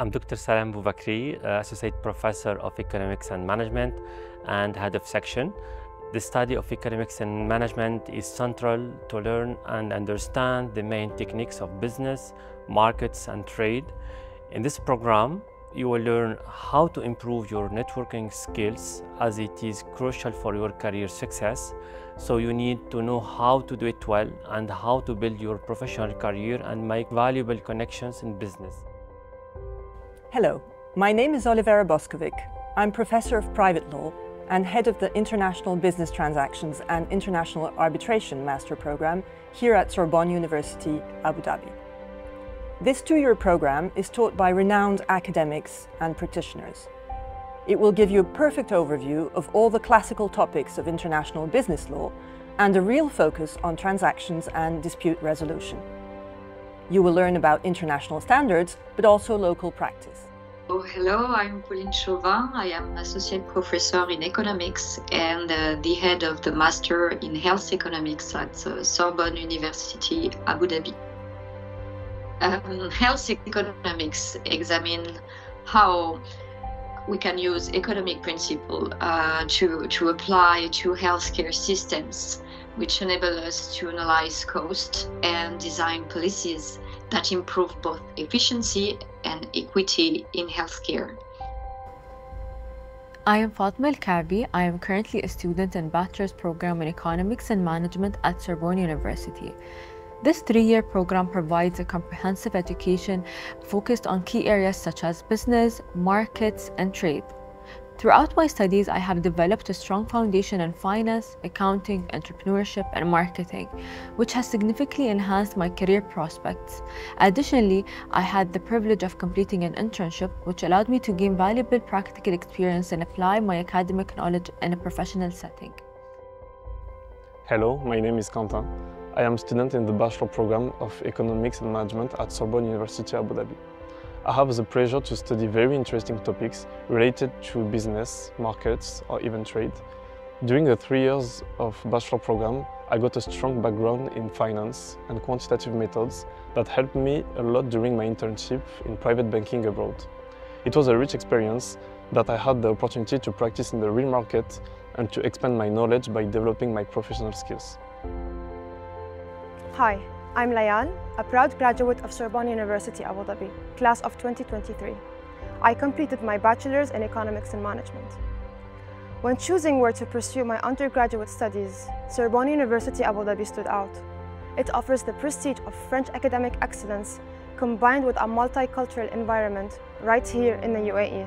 I'm Dr. Salam Boubakri, uh, Associate Professor of Economics and Management and Head of Section. The study of economics and management is central to learn and understand the main techniques of business, markets, and trade. In this program, you will learn how to improve your networking skills as it is crucial for your career success. So you need to know how to do it well and how to build your professional career and make valuable connections in business. Hello, my name is Olivera Boskovic. I'm Professor of Private Law and Head of the International Business Transactions and International Arbitration Master Program here at Sorbonne University, Abu Dhabi. This two-year program is taught by renowned academics and practitioners. It will give you a perfect overview of all the classical topics of international business law and a real focus on transactions and dispute resolution. You will learn about international standards, but also local practice. Oh, hello, I'm Pauline Chauvin. I am Associate Professor in Economics and uh, the head of the Master in Health Economics at uh, Sorbonne University, Abu Dhabi. Um, health economics examine how we can use economic principle uh, to, to apply to healthcare systems, which enable us to analyze cost and design policies that improve both efficiency and equity in healthcare. I am Fatma El Kabi. I am currently a student in Bachelor's Program in Economics and Management at Sorbonne University. This three year program provides a comprehensive education focused on key areas such as business, markets, and trade. Throughout my studies, I have developed a strong foundation in finance, accounting, entrepreneurship, and marketing, which has significantly enhanced my career prospects. Additionally, I had the privilege of completing an internship, which allowed me to gain valuable practical experience and apply my academic knowledge in a professional setting. Hello, my name is Quentin. I am a student in the Bachelor Program of Economics and Management at Sorbonne University Abu Dhabi. I have the pleasure to study very interesting topics related to business, markets, or even trade. During the three years of bachelor program, I got a strong background in finance and quantitative methods that helped me a lot during my internship in private banking abroad. It was a rich experience that I had the opportunity to practice in the real market and to expand my knowledge by developing my professional skills. Hi, I'm Layan, a proud graduate of Sorbonne University Abu Dhabi, class of 2023. I completed my bachelor's in economics and management. When choosing where to pursue my undergraduate studies, Sorbonne University Abu Dhabi stood out. It offers the prestige of French academic excellence combined with a multicultural environment right here in the UAE.